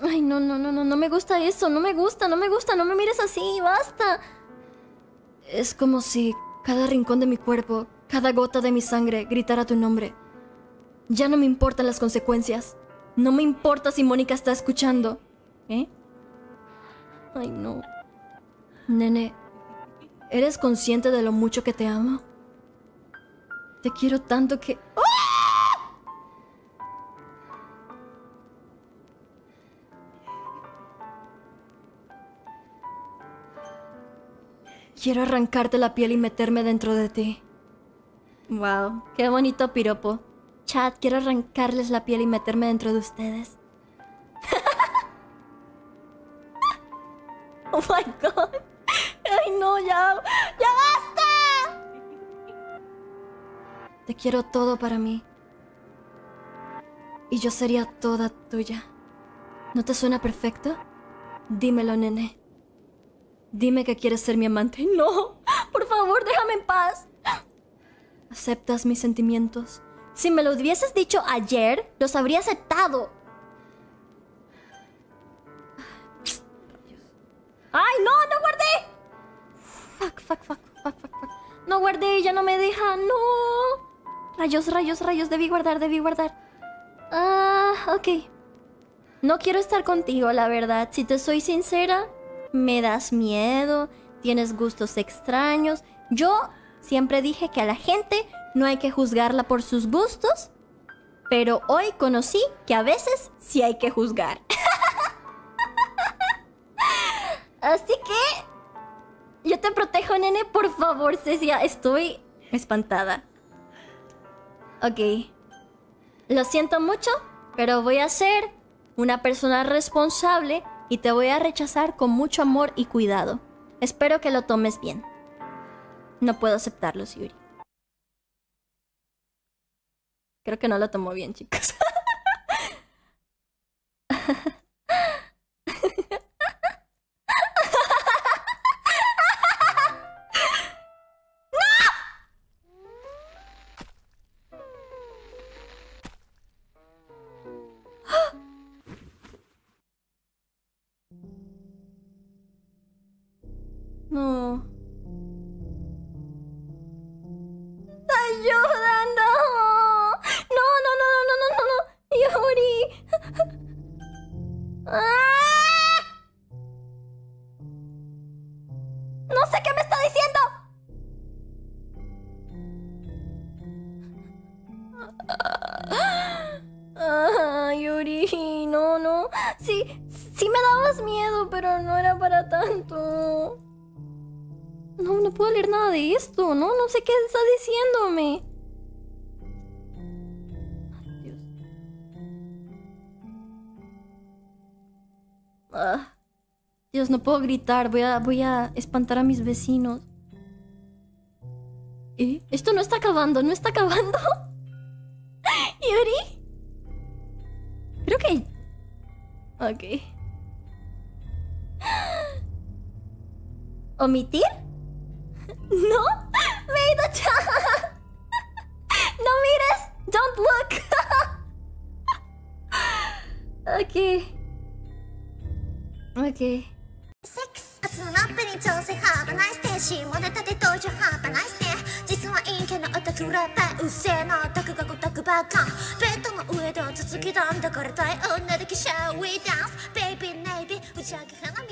Ay, no, no, no, no, no me gusta eso, no me gusta, no me gusta, no me mires así, basta. Es como si cada rincón de mi cuerpo, cada gota de mi sangre gritara tu nombre. Ya no me importan las consecuencias. No me importa si Mónica está escuchando. ¿Eh? Ay, no. Nene, ¿eres consciente de lo mucho que te amo? Te quiero tanto que... Quiero arrancarte la piel y meterme dentro de ti. Wow, qué bonito piropo. Chat, quiero arrancarles la piel y meterme dentro de ustedes. oh my god. Ay, no, ya. ¡Ya basta! Te quiero todo para mí. Y yo sería toda tuya. ¿No te suena perfecto? Dímelo, nene. Dime que quieres ser mi amante. No, por favor, déjame en paz. ¿Aceptas mis sentimientos? Si me lo hubieses dicho ayer, los habría aceptado. ¡Ay, no! ¡No guardé! Fuck, fuck, fuck, fuck, fuck, fuck. No guardé, ya no me deja. ¡No! Rayos, rayos, rayos. Debí guardar, debí guardar. Ah, ok. No quiero estar contigo, la verdad. Si te soy sincera, me das miedo, tienes gustos extraños. Yo siempre dije que a la gente no hay que juzgarla por sus gustos, pero hoy conocí que a veces sí hay que juzgar. Así que yo te protejo, nene, por favor, Cecia. Estoy espantada. Ok. Lo siento mucho, pero voy a ser una persona responsable y te voy a rechazar con mucho amor y cuidado. Espero que lo tomes bien. No puedo aceptarlo, Yuri. Creo que no lo tomó bien, chicos. ¡No sé qué me está diciendo! Ah, Yuri, no, no. Sí, sí me dabas miedo, pero no era para tanto. No, no puedo leer nada de esto, ¿no? No sé qué está diciéndome. Dios. Ah. No puedo gritar. Voy a, voy a espantar a mis vecinos. Esto no está acabando, no está acabando. Yuri. Creo que... Ok. ¿Omitir? No, Maida chan. No mires. Don't look. okay. Okay. スナップに調整ハーバナイステーシーモネ立て登場ハーバナイステ実は陰キャのオタクラッパうっせえなオタクがごたくばっかベッドの上では続きだんだから大女だけシャーウィーダンス。ベイビーネイビー打ち上げ花